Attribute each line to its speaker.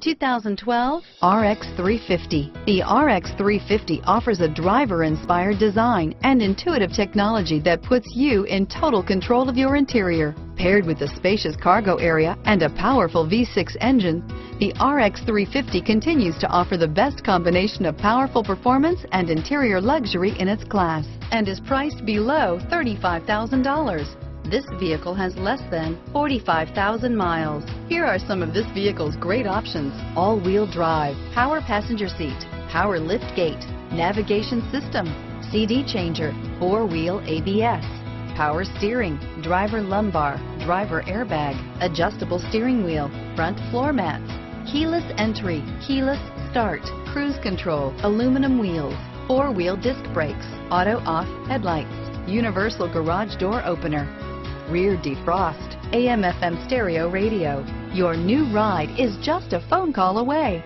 Speaker 1: 2012 RX 350. The RX 350 offers a driver-inspired design and intuitive technology that puts you in total control of your interior. Paired with a spacious cargo area and a powerful V6 engine, the RX 350 continues to offer the best combination of powerful performance and interior luxury in its class and is priced below $35,000. This vehicle has less than 45,000 miles. Here are some of this vehicle's great options. All-wheel drive, power passenger seat, power lift gate, navigation system, CD changer, four-wheel ABS, power steering, driver lumbar, driver airbag, adjustable steering wheel, front floor mats, keyless entry, keyless start, cruise control, aluminum wheels, four-wheel disc brakes, auto-off headlights, universal garage door opener, rear defrost, AM FM stereo radio. Your new ride is just a phone call away.